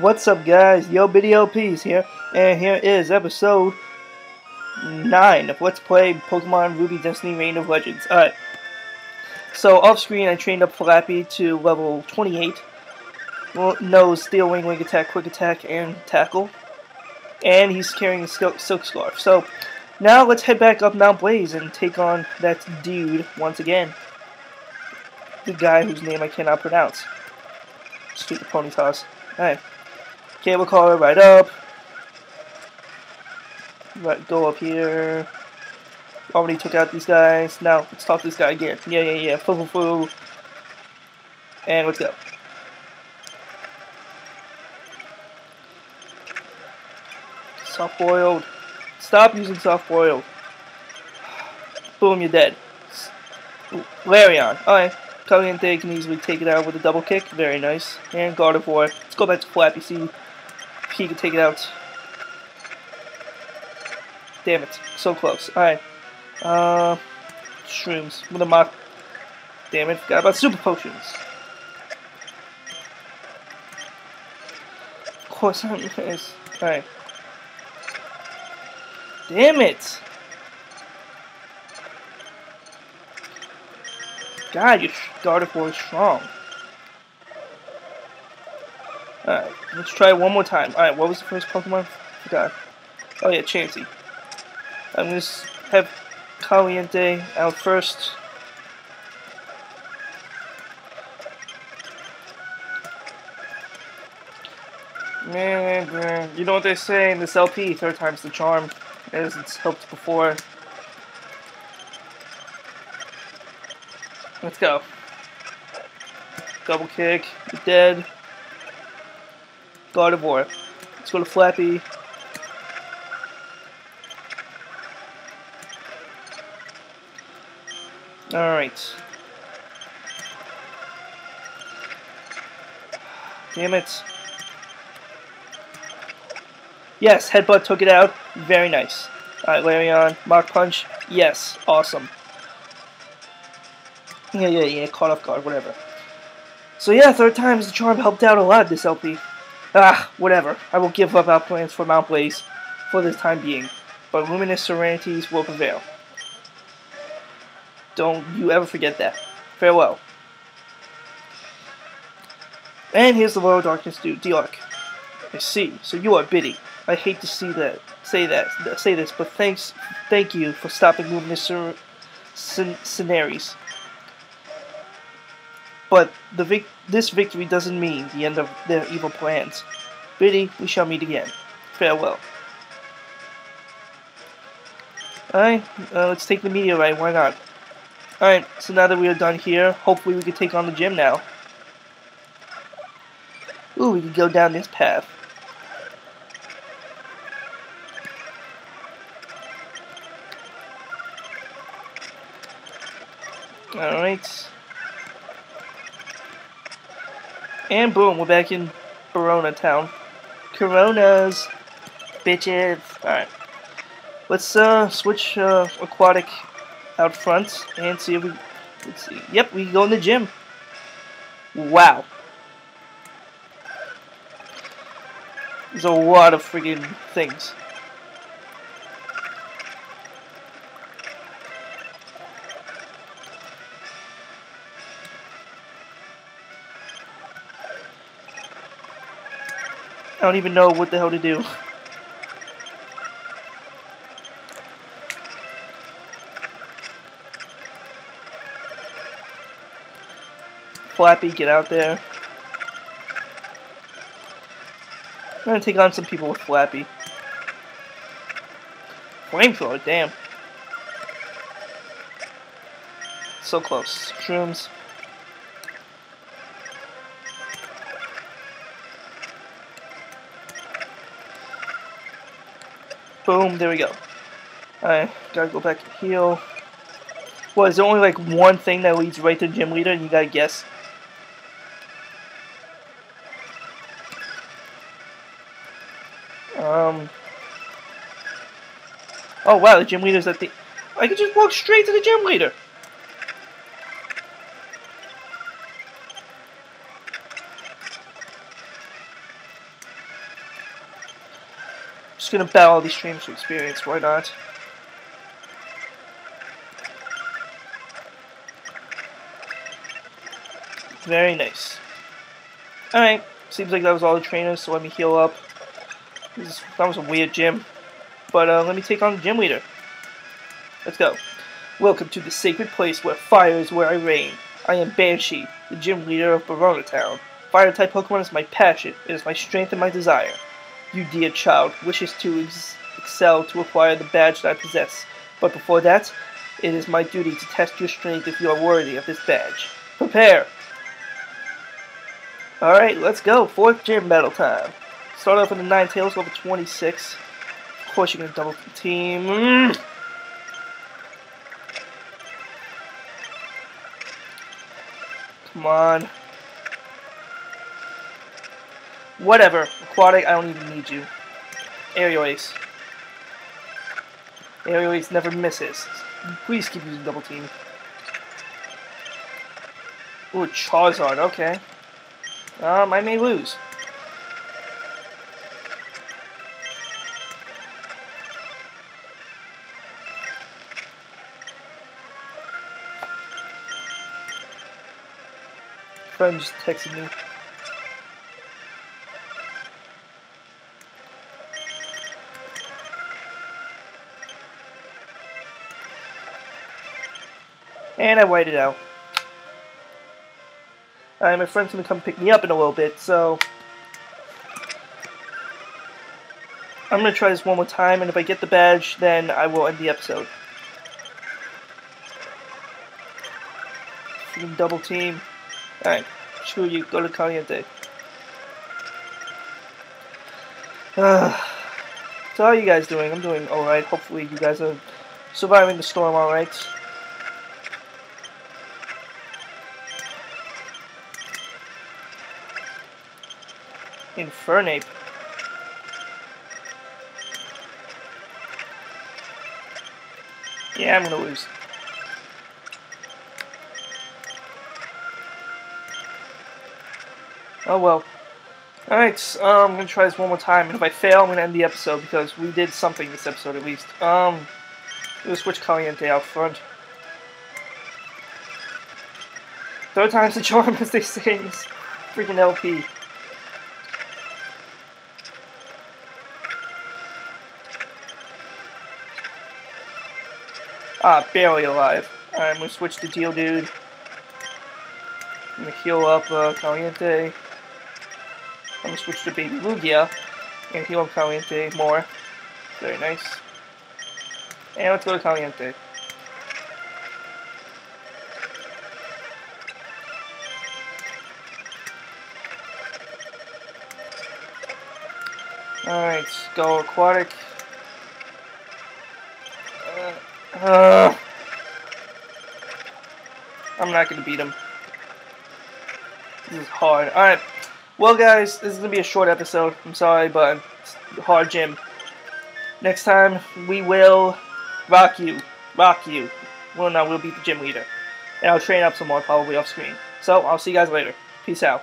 What's up guys, Yo Biddy LPs here, and here is episode 9 of Let's Play Pokemon Ruby Destiny Reign of Legends. Alright, so off screen I trained up Flappy to level 28. Well, no Steel Wing, Wing Attack, Quick Attack, and Tackle. And he's carrying a Silk Scarf. So, now let's head back up Mount Blaze and take on that dude once again. The guy whose name I cannot pronounce. Stupid pony toss. Alright. Cable car right up. Right, go up here. Already took out these guys. Now, let's talk to this guy again. Yeah, yeah, yeah. Foo, foo, foo. And let's go. Soft boiled. Stop using soft boiled. Boom, you're dead. Lairon. Alright. Caliente can easily take it out with a double kick. Very nice. And Gardevoir. Let's go back to Flappy. See he can take it out. Damn it. So close. Alright. Uh, shrooms. With a mock. Damn it. Forgot about super potions. Of course I'm. Alright. Damn it! God, your Gardevoir is strong. Alright, let's try it one more time. Alright, what was the first Pokemon? Forgot. Oh yeah, Chansey. I'm gonna have Caliente out first. Man, you know what they say in this LP, third time's the charm as it's helped before. Let's go. Double kick. Gardevoir. Let's go to Flappy. Alright. Damn it. Yes, Headbutt took it out. Very nice. Alright, Lairon. Mach Punch. Yes, awesome. Yeah, yeah, yeah, caught off guard, whatever. So yeah, third time's the charm helped out a lot this LP. Ah, whatever. I will give up our plans for Mount Blaze for the time being. But Luminous Serenities will prevail. Don't you ever forget that. Farewell. And here's the Royal Darkness dude, Diark. I see. So you are Biddy. I hate to see that, say that, say this, but thanks, thank you for stopping Luminous Scenaries. But the vic this victory doesn't mean the end of their evil plans. Biddy, we shall meet again. Farewell. Alright, uh, let's take the meteorite, why not? Alright, so now that we are done here, hopefully we can take on the gym now. Ooh, we can go down this path. Alright. And boom, we're back in Corona Town. Coronas! Bitches! Alright. Let's uh, switch uh, Aquatic out front and see if we... Let's see. Yep, we go in the gym. Wow. There's a lot of freaking things. I don't even know what the hell to do. Flappy, get out there. I'm gonna take on some people with Flappy. Flamethrower, damn. So close. Shrooms. Boom, there we go. I gotta go back and heal. Well, is there only like one thing that leads right to the gym leader and you gotta guess? Um. Oh wow, the gym leader's at the. I could just walk straight to the gym leader. Just gonna battle all these trainers for experience, why not? Very nice. Alright, seems like that was all the trainers, so let me heal up. This, that was a weird gym. But uh, let me take on the gym leader. Let's go. Welcome to the sacred place where fire is where I reign. I am Banshee, the gym leader of Verona Town. Fire-type Pokemon is my passion, it is my strength and my desire. You dear child wishes to ex excel to acquire the badge that I possess. But before that, it is my duty to test your strength if you are worthy of this badge. Prepare! Alright, let's go. Fourth gym battle time. Start off with the Ninetales, level 26. Of course, you're going to double team. Mm. Come on. Whatever. Aquatic, I don't even need you. Aerial Ace. Aerial Ace never misses. Please keep using double team. Ooh, Charizard, okay. Um, I may lose. Friend just texted me. And I waited out. Uh, my friend's gonna come pick me up in a little bit, so I'm gonna try this one more time, and if I get the badge, then I will end the episode. Double team. Alright, screw you, go to Caliente. Uh, so how are you guys doing? I'm doing alright. Hopefully you guys are surviving the storm alright. Infernape. Yeah, I'm gonna lose. Oh well. Alright, um, I'm gonna try this one more time, and if I fail, I'm gonna end the episode, because we did something this episode at least. Um, we'll switch Caliente out front. Third time's the charm, as they say in this freaking LP. Ah, barely alive. Alright, I'm gonna switch to Geodude. I'm gonna heal up uh, Caliente. I'm gonna switch to Baby Lugia and heal up Caliente more. Very nice. And let's go to Caliente. Alright, go Aquatic. Uh, I'm not going to beat him. This is hard. Alright. Well, guys, this is going to be a short episode. I'm sorry, but hard gym. Next time, we will rock you. Rock you. Well, no, we'll beat the gym leader. And I'll train up some more, probably off screen. So, I'll see you guys later. Peace out.